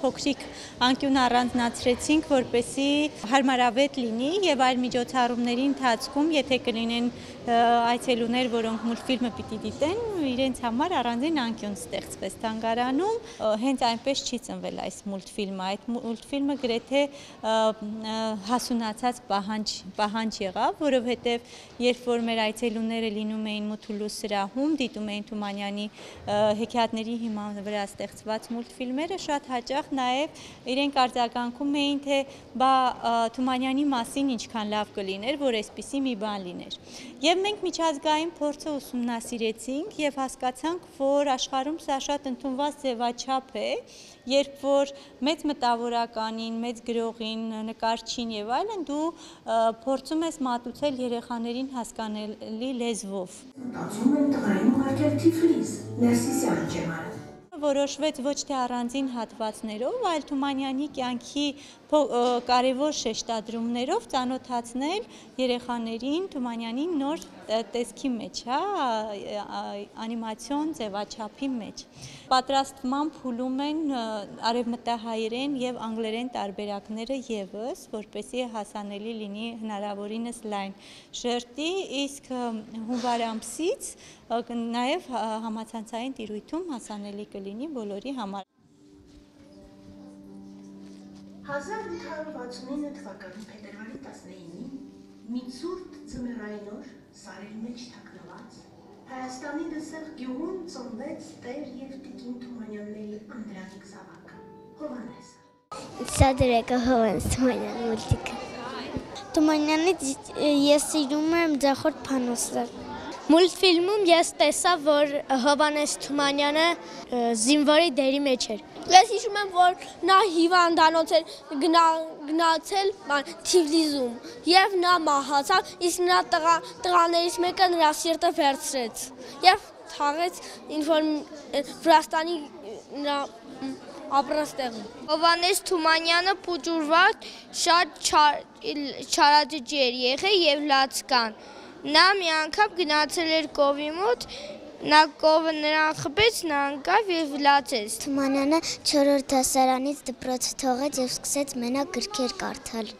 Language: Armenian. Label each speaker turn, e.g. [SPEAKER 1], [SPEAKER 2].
[SPEAKER 1] փոքրիկ անկյուն առանձնացրեցինք, որպեսի հարմարավետ լինի եւ այլ միջոցառումների ընթացքում, եթե կլինեն այցելուներ, որոնք մուլտֆիլմը պիտի դիտեն, իրենց համար առանձին անկյուն ստեղծվեց թանգարանում։ Հենց այնպես չի ծնվել այս մուլտֆիլմը, այդ մուլտֆիլմը գրեթե հասունացած պահանջ պահանջ եղավ, որովհետև երբ որ մեր այցելուները լինում էին Մութուլու սրահում, դիտում էին Թումանյանի հեքիաթների հիման վրա ստեղծված մուլտֆիլմերը, շատ հաճախ նաև իրենք արձագանքում էին, թե բա Թումանյանի մասին ինչքան լավ կլիներ, որ այսպիսի մի բան լիներ։ Եվ մենք միջազգային փորձը ուսումնասիրեցինք եւ հասկացանք, որ աշխարհում սա շատ ընդունված ձևաչափ է, երբ որ մեծ մտավորականին, մեծ գրողին, նկարչին եւ այլն դու փորձում ես մատուցել երեխաներին հասկանալի լեզվով։
[SPEAKER 2] Մտածում եմ տղային ուղարկել Թիֆլիս, Ներսիսյան ջեմարը
[SPEAKER 1] որոշվեց ոչ թե առանձին հատվածներով, այլ Թումանյանի կյանքի կարևոր շեշտադրումներով ծանոթացնել երեխաներին Թումանյանին նոր տեսքի մեջ, հա, անիմացիոն ձևաչափի մեջ։ Պատրաստման փուլում են արևմտահայերեն եւ անգլերեն տարբերակները եւս, որպեսզի հասանելի լինի հնարավորինս լայն շերտի, իսկ հունվար ամսից նաեւ համացանցային տիրույթում հասանելի կլինի բոլորի համար։
[SPEAKER 2] 1869 թվականի փետրվարի 19-ին մի ցուրտ ձմեռային օր սարերի մեջ թաքնված Հայաստանի դսեղ գյուղում ծնվեց Տեր եւ Տիկին Թումանյանների Անդրանիկ զավակը Հովանեսը
[SPEAKER 3] Սա դրեկը Հովանես Թումանյան մուլտիկը Թումանյանից ես սիրում եմ ձախորդ փանոսը
[SPEAKER 4] Մուլտֆիլմում ես տեսա, որ Հովանես Թումանյանը զինվորի դերի մեջ էր։
[SPEAKER 5] Ես հիշում եմ, որ նա հիվանդանոց էր գնա, գնացել Թիվլիզում եւ նա մահացավ, իսկ նրա տղա, տղաներից մեկը նրա սիրտը վերցրեց եւ թաղեց ինֆորմ Վրաստանի նրա ապրաստեղում։
[SPEAKER 4] Հովանես Թումանյանը փուճուրված շատ չարաճճ էր եղել եւ լացկան։ Նա մի անգամ գնացել էր կովի մոտ, նա կովը նրան խփեց, նա անկավ եւ լացեց։
[SPEAKER 3] Թումանյանը 4-րդ դասարանից դպրոցը թողեց եւ սկսեց մենակ գրքեր կարդալ։